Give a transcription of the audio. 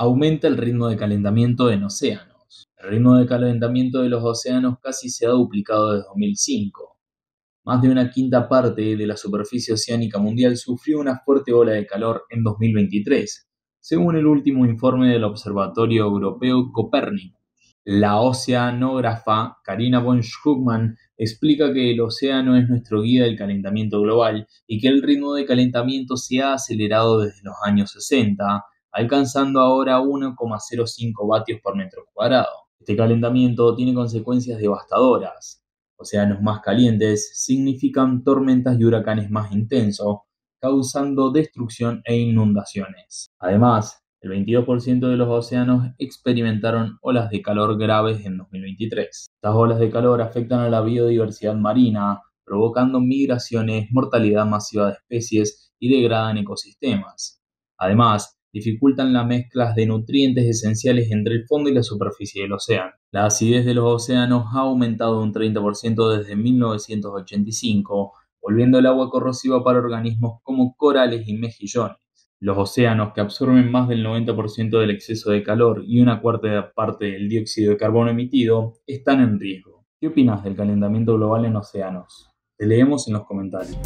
Aumenta el ritmo de calentamiento en océanos. El ritmo de calentamiento de los océanos casi se ha duplicado desde 2005. Más de una quinta parte de la superficie oceánica mundial sufrió una fuerte ola de calor en 2023, según el último informe del Observatorio Europeo Copérnico. La oceanógrafa Karina von Schuckmann explica que el océano es nuestro guía del calentamiento global y que el ritmo de calentamiento se ha acelerado desde los años 60, alcanzando ahora 1,05 vatios por metro cuadrado. Este calentamiento tiene consecuencias devastadoras. Océanos más calientes significan tormentas y huracanes más intensos, causando destrucción e inundaciones. Además, el 22% de los océanos experimentaron olas de calor graves en 2023. Estas olas de calor afectan a la biodiversidad marina, provocando migraciones, mortalidad masiva de especies y degradan ecosistemas. Además, dificultan las mezclas de nutrientes esenciales entre el fondo y la superficie del océano. La acidez de los océanos ha aumentado un 30% desde 1985, volviendo el agua corrosiva para organismos como corales y mejillones. Los océanos, que absorben más del 90% del exceso de calor y una cuarta parte del dióxido de carbono emitido, están en riesgo. ¿Qué opinas del calentamiento global en océanos? Te leemos en los comentarios.